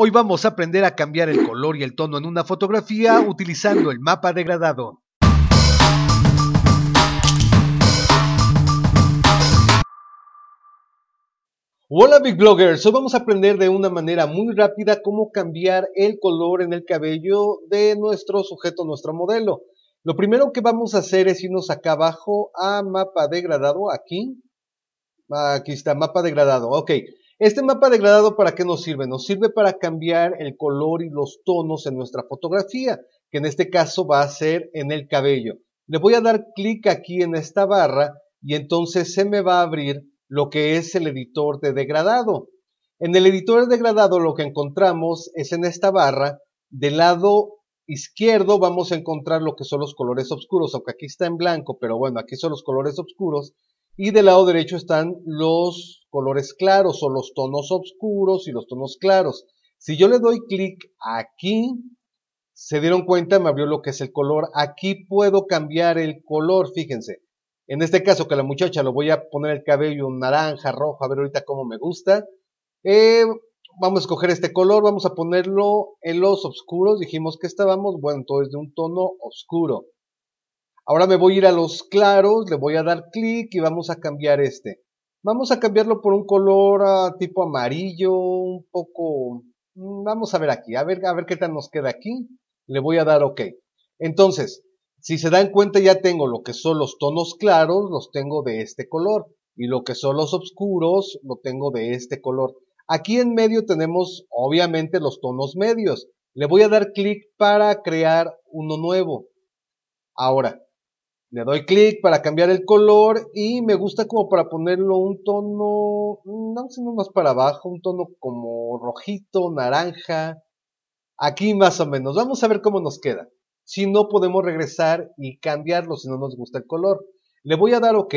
Hoy vamos a aprender a cambiar el color y el tono en una fotografía utilizando el mapa degradado. Hola Big Bloggers, hoy vamos a aprender de una manera muy rápida cómo cambiar el color en el cabello de nuestro sujeto, nuestro modelo. Lo primero que vamos a hacer es irnos acá abajo a mapa degradado, aquí. Aquí está, mapa degradado, ok. Este mapa degradado, ¿para qué nos sirve? Nos sirve para cambiar el color y los tonos en nuestra fotografía, que en este caso va a ser en el cabello. Le voy a dar clic aquí en esta barra y entonces se me va a abrir lo que es el editor de degradado. En el editor de degradado lo que encontramos es en esta barra, del lado izquierdo vamos a encontrar lo que son los colores oscuros, aunque aquí está en blanco, pero bueno, aquí son los colores oscuros. Y del lado derecho están los colores claros o los tonos oscuros y los tonos claros. Si yo le doy clic aquí, se dieron cuenta, me abrió lo que es el color. Aquí puedo cambiar el color, fíjense. En este caso que la muchacha lo voy a poner el cabello naranja, rojo, a ver ahorita cómo me gusta. Eh, vamos a escoger este color, vamos a ponerlo en los oscuros. Dijimos que estábamos, bueno, entonces de un tono oscuro. Ahora me voy a ir a los claros, le voy a dar clic y vamos a cambiar este. Vamos a cambiarlo por un color ah, tipo amarillo, un poco... Mm, vamos a ver aquí, a ver, a ver qué tal nos queda aquí. Le voy a dar OK. Entonces, si se dan cuenta ya tengo lo que son los tonos claros, los tengo de este color. Y lo que son los oscuros, lo tengo de este color. Aquí en medio tenemos obviamente los tonos medios. Le voy a dar clic para crear uno nuevo. Ahora, le doy clic para cambiar el color y me gusta como para ponerlo un tono, no sé, más para abajo, un tono como rojito, naranja. Aquí más o menos. Vamos a ver cómo nos queda. Si no, podemos regresar y cambiarlo si no nos gusta el color. Le voy a dar OK.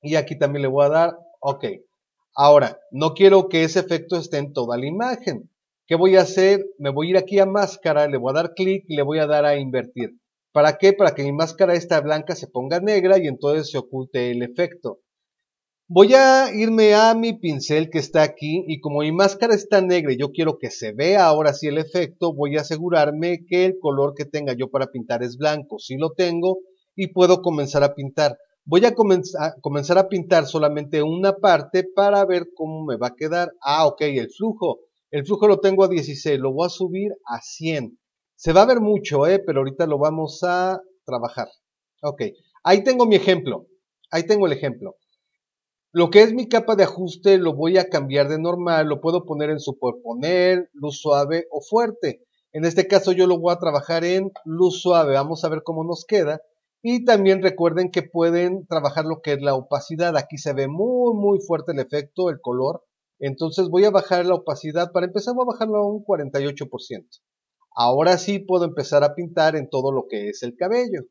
Y aquí también le voy a dar OK. Ahora, no quiero que ese efecto esté en toda la imagen. ¿Qué voy a hacer? Me voy a ir aquí a máscara, le voy a dar clic y le voy a dar a invertir. ¿Para qué? Para que mi máscara esta blanca se ponga negra y entonces se oculte el efecto. Voy a irme a mi pincel que está aquí y como mi máscara está negra y yo quiero que se vea ahora sí el efecto, voy a asegurarme que el color que tenga yo para pintar es blanco. Si lo tengo y puedo comenzar a pintar. Voy a, comenzar a pintar solamente una parte para ver cómo me va a quedar. Ah, ok, el flujo. El flujo lo tengo a 16, lo voy a subir a 100. Se va a ver mucho, ¿eh? pero ahorita lo vamos a trabajar. Ok, ahí tengo mi ejemplo. Ahí tengo el ejemplo. Lo que es mi capa de ajuste lo voy a cambiar de normal, lo puedo poner en superponer, luz suave o fuerte. En este caso yo lo voy a trabajar en luz suave, vamos a ver cómo nos queda. Y también recuerden que pueden trabajar lo que es la opacidad. Aquí se ve muy muy fuerte el efecto, el color. Entonces voy a bajar la opacidad. Para empezar voy a bajarlo a un 48%. Ahora sí puedo empezar a pintar en todo lo que es el cabello.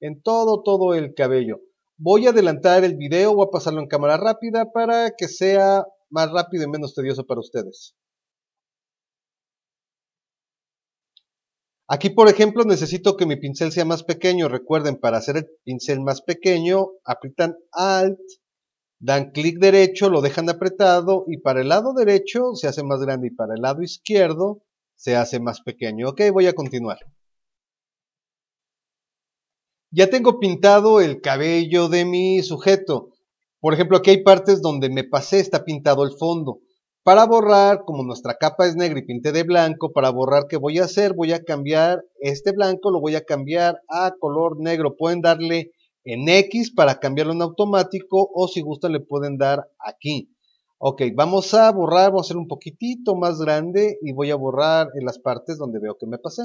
En todo, todo el cabello. Voy a adelantar el video, voy a pasarlo en cámara rápida para que sea más rápido y menos tedioso para ustedes. Aquí, por ejemplo, necesito que mi pincel sea más pequeño. Recuerden, para hacer el pincel más pequeño, aprietan Alt, dan clic derecho, lo dejan apretado y para el lado derecho se hace más grande y para el lado izquierdo se hace más pequeño. Ok, voy a continuar. Ya tengo pintado el cabello de mi sujeto. Por ejemplo, aquí hay partes donde me pasé, está pintado el fondo. Para borrar, como nuestra capa es negra y pinté de blanco, para borrar, ¿qué voy a hacer? Voy a cambiar este blanco, lo voy a cambiar a color negro. Pueden darle en X para cambiarlo en automático o si gustan le pueden dar aquí. Ok, vamos a borrar, voy a hacer un poquitito más grande y voy a borrar en las partes donde veo que me pasé.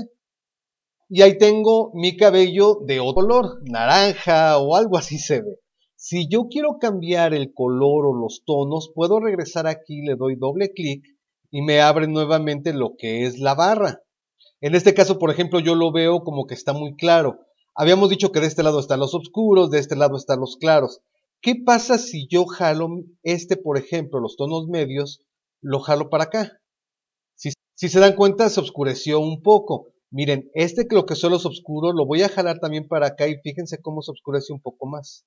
Y ahí tengo mi cabello de otro color, naranja o algo así se ve. Si yo quiero cambiar el color o los tonos, puedo regresar aquí, le doy doble clic y me abre nuevamente lo que es la barra. En este caso, por ejemplo, yo lo veo como que está muy claro. Habíamos dicho que de este lado están los oscuros, de este lado están los claros. ¿Qué pasa si yo jalo este, por ejemplo, los tonos medios, lo jalo para acá? Si, se dan cuenta, se oscureció un poco. Miren, este lo que son los oscuros lo voy a jalar también para acá y fíjense cómo se oscurece un poco más.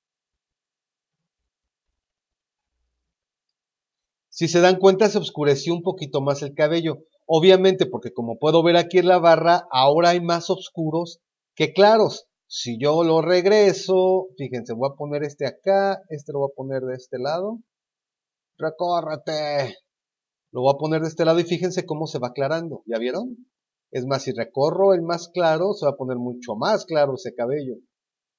Si se dan cuenta, se oscureció un poquito más el cabello. Obviamente, porque como puedo ver aquí en la barra, ahora hay más oscuros que claros. Si yo lo regreso, fíjense, voy a poner este acá, este lo voy a poner de este lado. Recórrete. Lo voy a poner de este lado y fíjense cómo se va aclarando. ¿Ya vieron? Es más, si recorro el más claro, se va a poner mucho más claro ese cabello.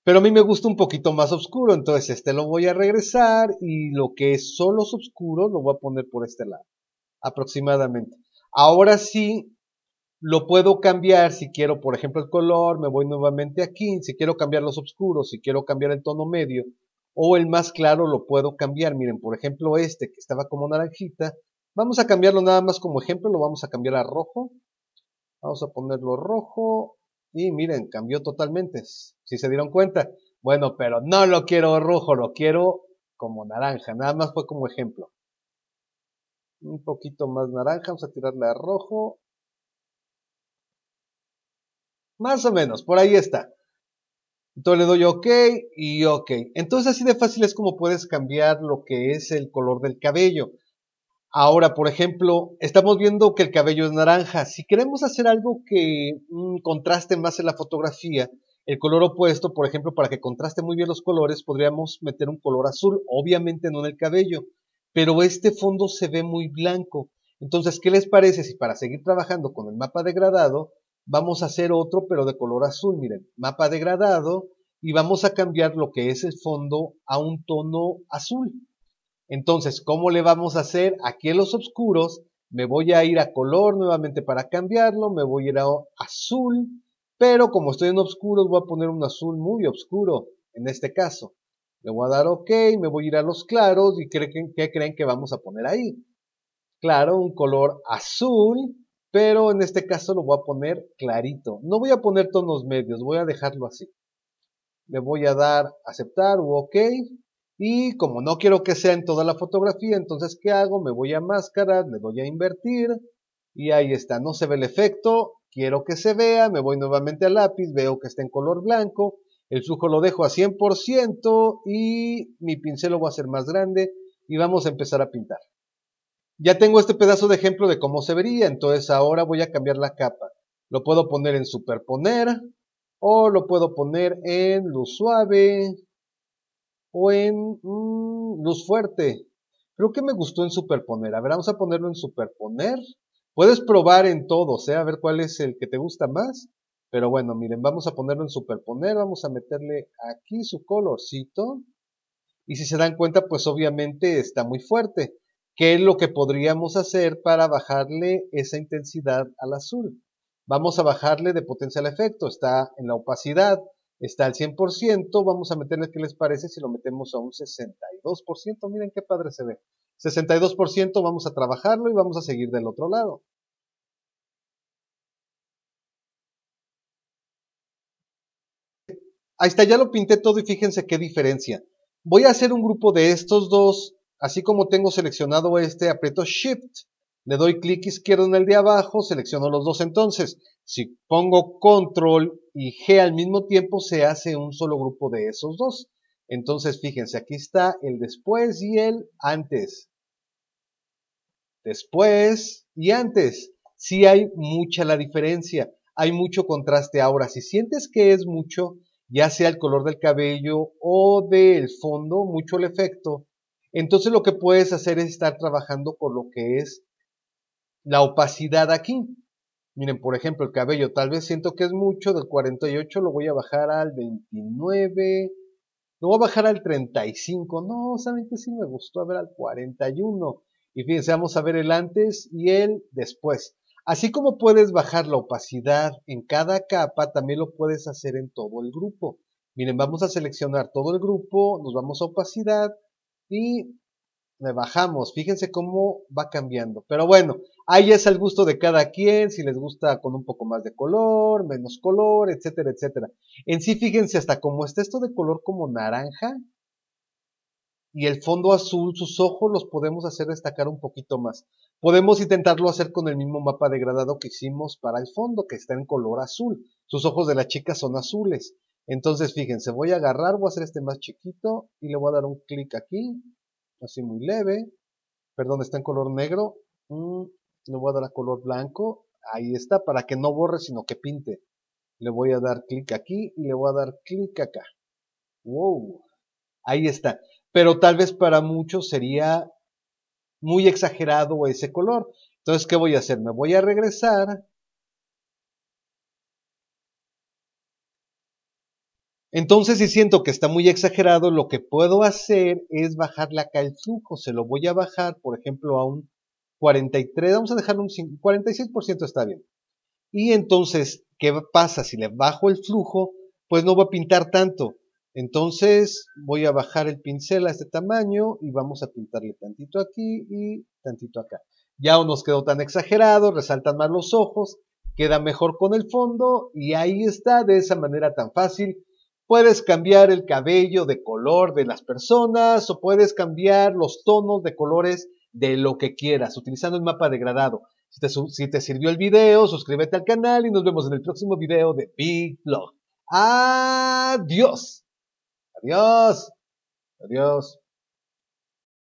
Pero a mí me gusta un poquito más oscuro, entonces este lo voy a regresar y lo que es solo oscuro lo voy a poner por este lado, aproximadamente. Ahora sí, lo puedo cambiar si quiero, por ejemplo, el color, me voy nuevamente aquí, si quiero cambiar los oscuros, si quiero cambiar el tono medio o el más claro, lo puedo cambiar. Miren, por ejemplo, este que estaba como naranjita, vamos a cambiarlo nada más como ejemplo, lo vamos a cambiar a rojo Vamos a ponerlo rojo. Y miren, cambió totalmente. Si se dieron cuenta. Bueno, pero no lo quiero rojo, lo quiero como naranja. Nada más fue como ejemplo. Un poquito más naranja. Vamos a tirarle a rojo. Más o menos, por ahí está. Entonces le doy OK y OK. Entonces así de fácil es como puedes cambiar lo que es el color del cabello. Ahora, por ejemplo, estamos viendo que el cabello es naranja. Si queremos hacer algo que mm, contraste más en la fotografía, el color opuesto, por ejemplo, para que contraste muy bien los colores, podríamos meter un color azul, obviamente no en el cabello, pero este fondo se ve muy blanco. Entonces, ¿qué les parece si para seguir trabajando con el mapa degradado, vamos a hacer otro, pero de color azul? Miren, mapa degradado, y vamos a cambiar lo que es el fondo a un tono azul. Entonces, ¿cómo le vamos a hacer? Aquí en los oscuros me voy a ir a color nuevamente para cambiarlo, me voy a ir a azul, pero como estoy en oscuros voy a poner un azul muy oscuro en este caso. Le voy a dar OK, me voy a ir a los claros y ¿qué creen que vamos a poner ahí? Claro, un color azul, pero en este caso lo voy a poner clarito. No voy a poner tonos medios, voy a dejarlo así. Le voy a dar aceptar o OK y como no quiero que sea en toda la fotografía, entonces ¿qué hago? Me voy a máscara, le doy a invertir y ahí está, no se ve el efecto, quiero que se vea, me voy nuevamente al lápiz, veo que está en color blanco, el flujo lo dejo a 100% y mi pincel lo voy a hacer más grande y vamos a empezar a pintar. Ya tengo este pedazo de ejemplo de cómo se vería, entonces ahora voy a cambiar la capa. Lo puedo poner en superponer o lo puedo poner en luz suave, o en mm, luz fuerte. Creo que me gustó en superponer. A ver, vamos a ponerlo en superponer. Puedes probar en todos, ¿eh? A ver cuál es el que te gusta más. Pero bueno, miren, vamos a ponerlo en superponer. Vamos a meterle aquí su colorcito. Y si se dan cuenta, pues obviamente está muy fuerte. ¿Qué es lo que podríamos hacer para bajarle esa intensidad al azul? Vamos a bajarle de potencia al efecto. Está en la opacidad está al 100%, vamos a meterle qué les parece si lo metemos a un 62%, miren qué padre se ve. 62% vamos a trabajarlo y vamos a seguir del otro lado. Ahí está, ya lo pinté todo y fíjense qué diferencia. Voy a hacer un grupo de estos dos, así como tengo seleccionado este, aprieto Shift, le doy clic izquierdo en el de abajo, selecciono los dos entonces. Si pongo control y G al mismo tiempo, se hace un solo grupo de esos dos. Entonces, fíjense, aquí está el después y el antes. Después y antes. Sí hay mucha la diferencia. Hay mucho contraste. Ahora, si sientes que es mucho, ya sea el color del cabello o del fondo, mucho el efecto, entonces lo que puedes hacer es estar trabajando con lo que es la opacidad aquí. Miren, por ejemplo, el cabello, tal vez siento que es mucho, del 48 lo voy a bajar al 29, lo voy a bajar al 35, no, saben que sí me gustó, a ver, al 41. Y fíjense, vamos a ver el antes y el después. Así como puedes bajar la opacidad en cada capa, también lo puedes hacer en todo el grupo. Miren, vamos a seleccionar todo el grupo, nos vamos a opacidad y le bajamos. Fíjense cómo va cambiando. Pero bueno, ahí es el gusto de cada quien, si les gusta con un poco más de color, menos color, etcétera, etcétera. En sí, fíjense, hasta como está esto de color como naranja y el fondo azul, sus ojos los podemos hacer destacar un poquito más. Podemos intentarlo hacer con el mismo mapa degradado que hicimos para el fondo, que está en color azul. Sus ojos de la chica son azules. Entonces, fíjense, voy a agarrar, voy a hacer este más chiquito y le voy a dar un clic aquí así muy leve. Perdón, está en color negro. Mm, Le voy a dar a color blanco. Ahí está, para que no borre, sino que pinte. Le voy a dar clic aquí y le voy a dar clic acá. Wow. Ahí está. Pero tal vez para muchos sería muy exagerado ese color. Entonces, ¿qué voy a hacer? Me voy a regresar. Entonces, si siento que está muy exagerado, lo que puedo hacer es bajarle acá el flujo. Se lo voy a bajar, por ejemplo, a un 43, vamos a dejarlo un 46% está bien. Y entonces, ¿qué pasa? Si le bajo el flujo, pues no va a pintar tanto. Entonces voy a bajar el pincel a este tamaño y vamos a pintarle tantito aquí y tantito acá. Ya no nos quedó tan exagerado, resaltan más los ojos, queda mejor con el fondo y ahí está, de esa manera tan fácil. Puedes cambiar el cabello de color de las personas o puedes cambiar los tonos de colores de lo que quieras utilizando el mapa degradado. Si te, si te sirvió el video, suscríbete al canal y nos vemos en el próximo video de Big Vlog. Adiós. Adiós. Adiós.